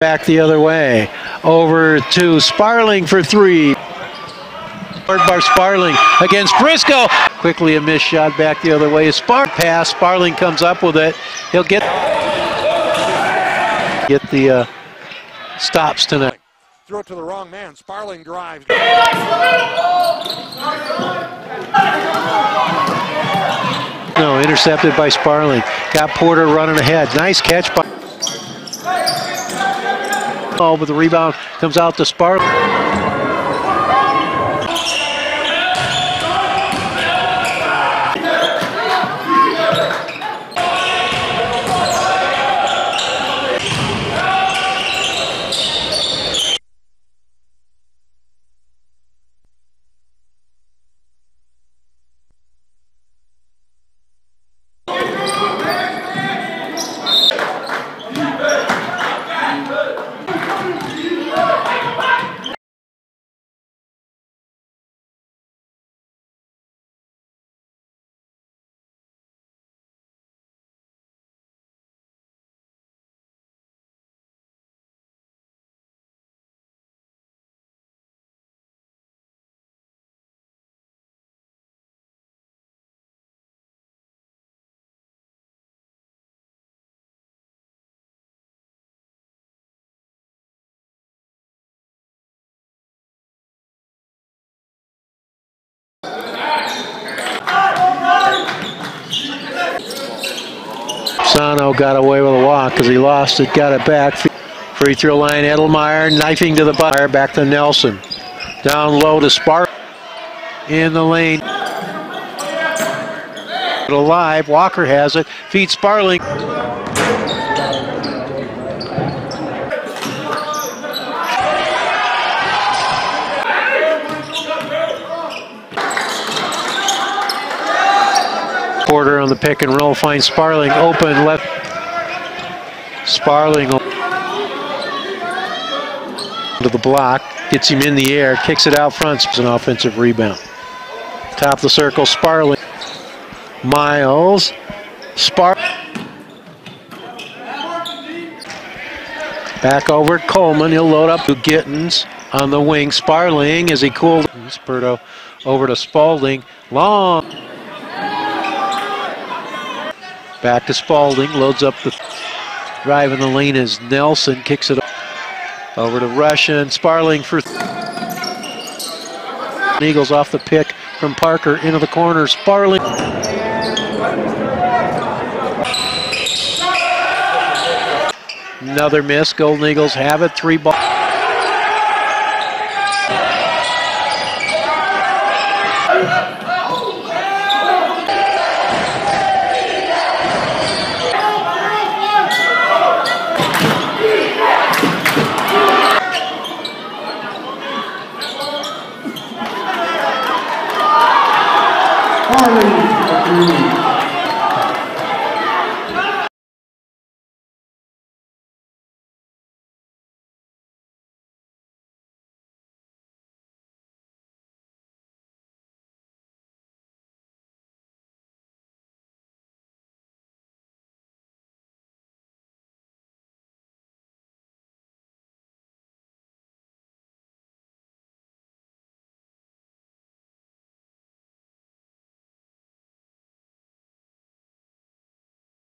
Back the other way. Over to Sparling for three. Bar Sparling against Briscoe. Quickly a missed shot back the other way. Spar pass. Sparling comes up with it. He'll get get the uh, stops tonight. Throw it to the wrong man. Sparling drives. No, intercepted by Sparling. Got Porter running ahead. Nice catch by. Oh, but the rebound comes out to Sparling. Sano got away with a walk because he lost it, got it back. Free throw line, Edelmeyer knifing to the butter, back to Nelson. Down low to Spark. In the lane. Alive, Walker has it, feeds Sparling. Porter on the pick and roll finds Sparling open left. Sparling to the block, gets him in the air, kicks it out front. It's an offensive rebound. Top of the circle, Sparling. Miles. Spar. Back over Coleman. He'll load up to Gittins on the wing. Sparling as he cooled. Spurto over to Sparling. Long. Back to Sparling, loads up the drive in the lane as Nelson kicks it over to Russian. Sparling for Eagles off the pick from Parker into the corner. Sparling. Another miss. Golden Eagles have it. Three ball. Valerie.